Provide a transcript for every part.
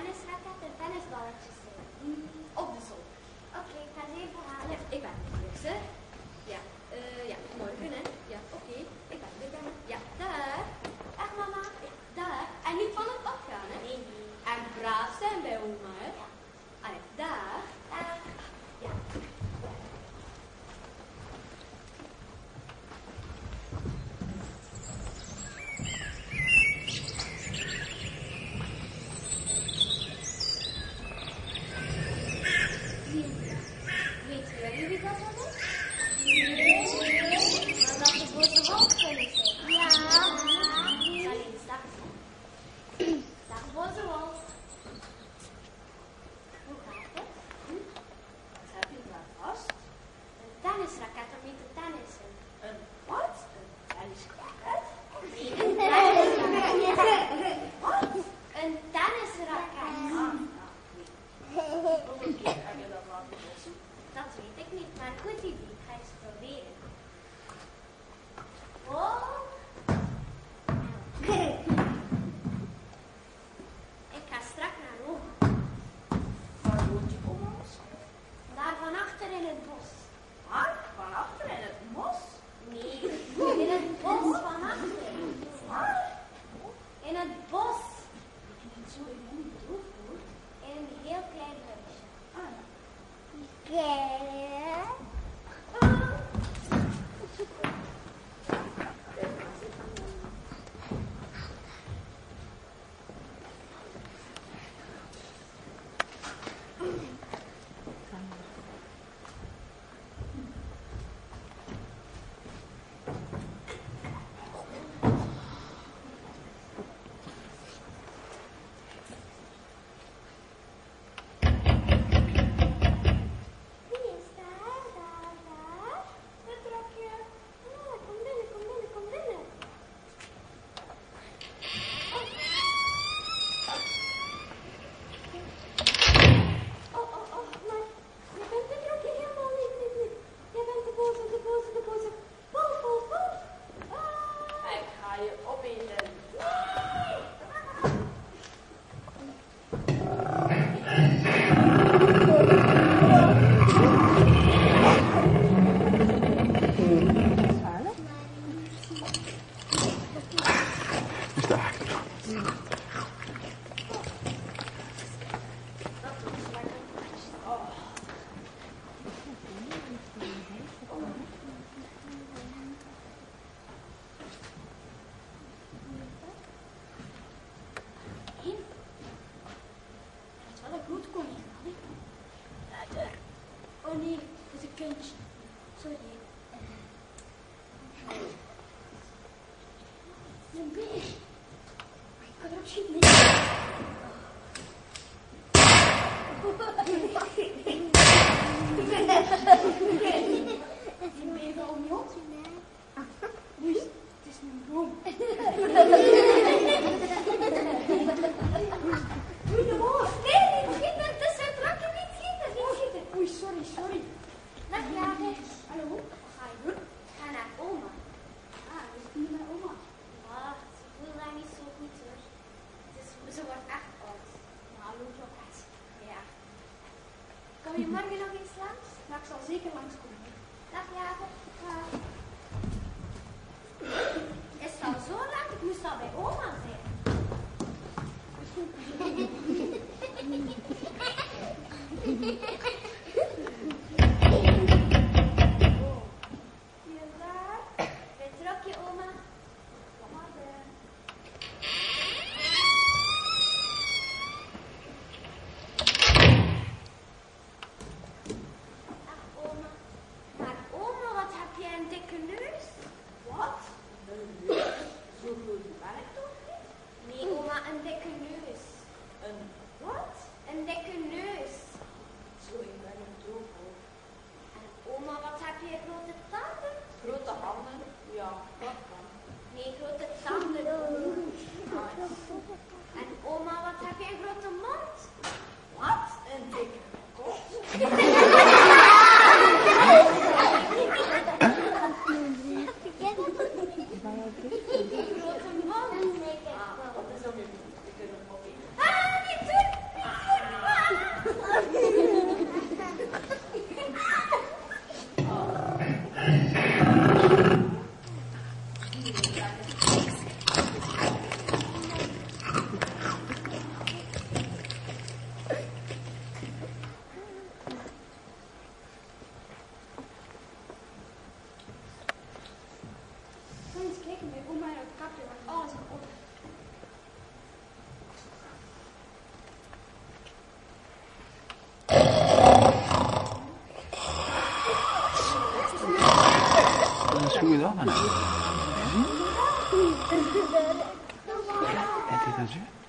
Eines hat er, denn dann ist er. Kom je morgen nog eens langs? Maar ik zal zeker langskomen. Dag Jacob. Het is al zo lang. ik moest al bij oma zijn. Oui, non, madame. Elle est dans un.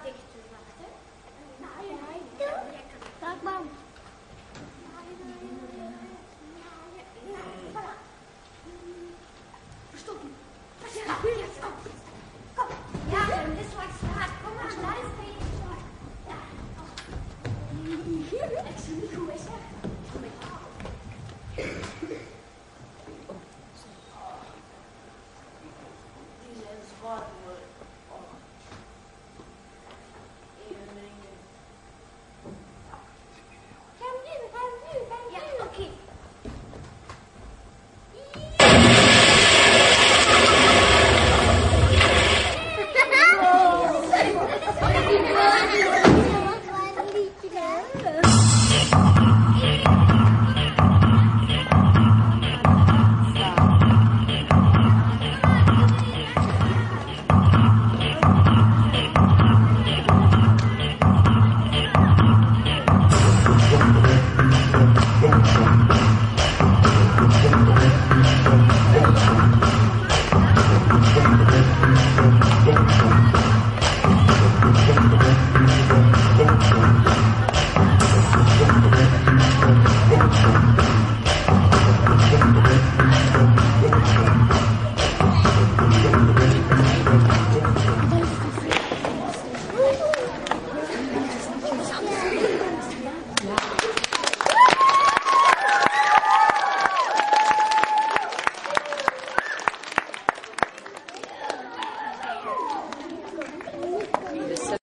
объект.